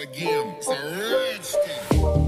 again. It's a red.